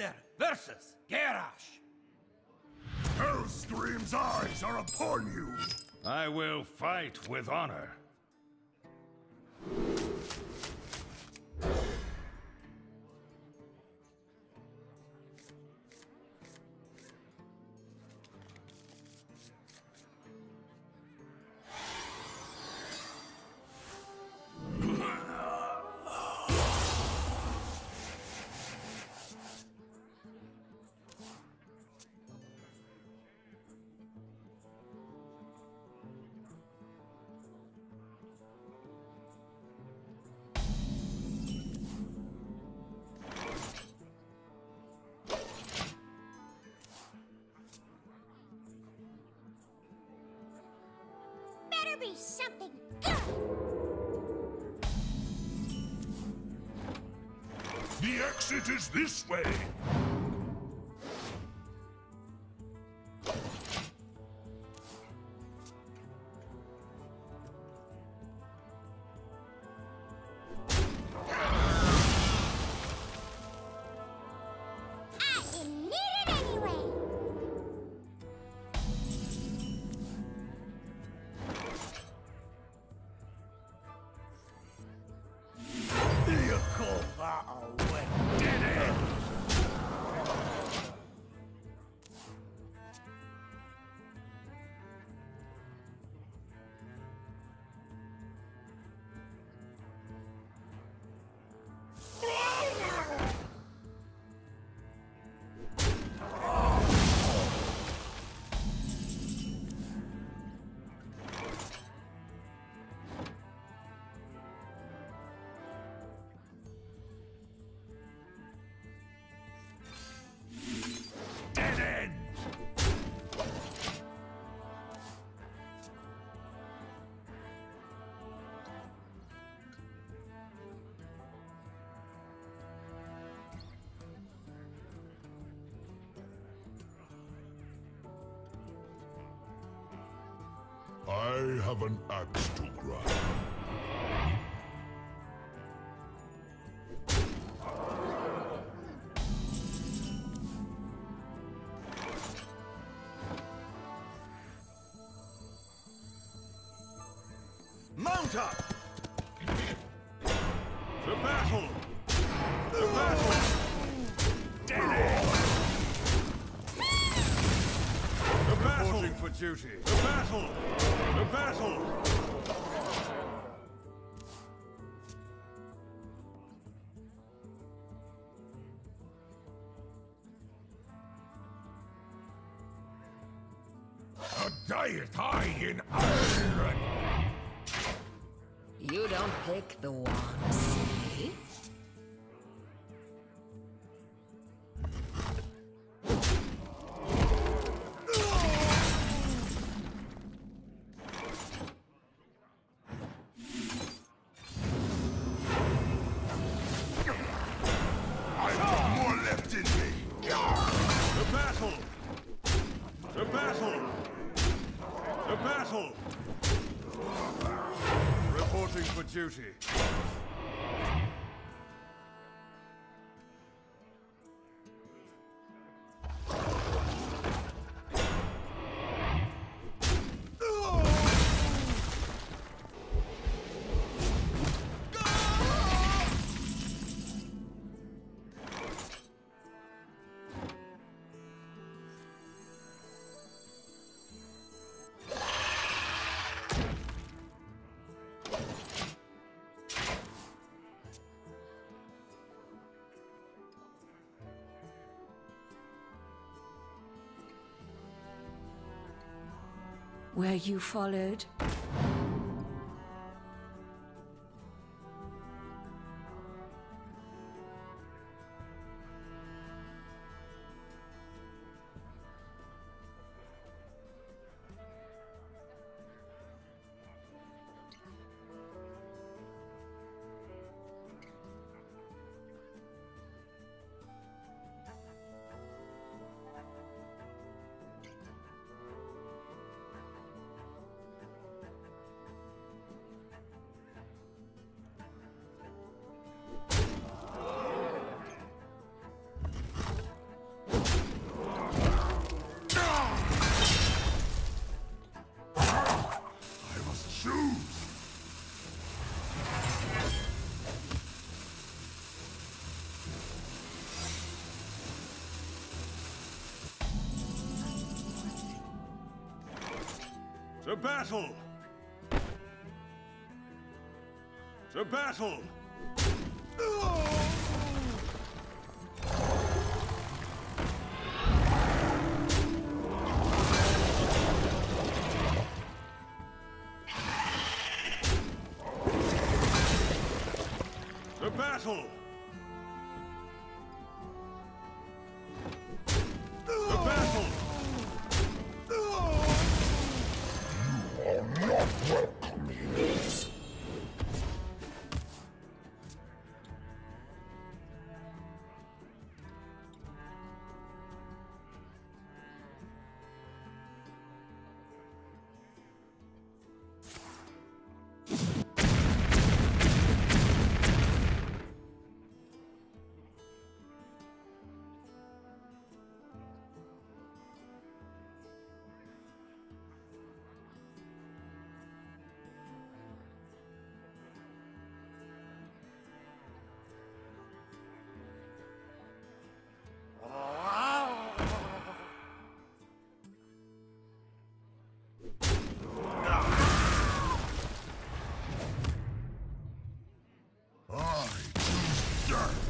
Uther versus Garrosh. Hellscream's eyes are upon you! I will fight with honor. Be something good. The exit is this way! I have an axe to grind. Mount up! To battle! Duty. To battle! To battle! A diet high in iron! You don't pick the ones, To battle! To battle! Reporting for duty. Were you followed? To battle! To battle! To battle! Terror.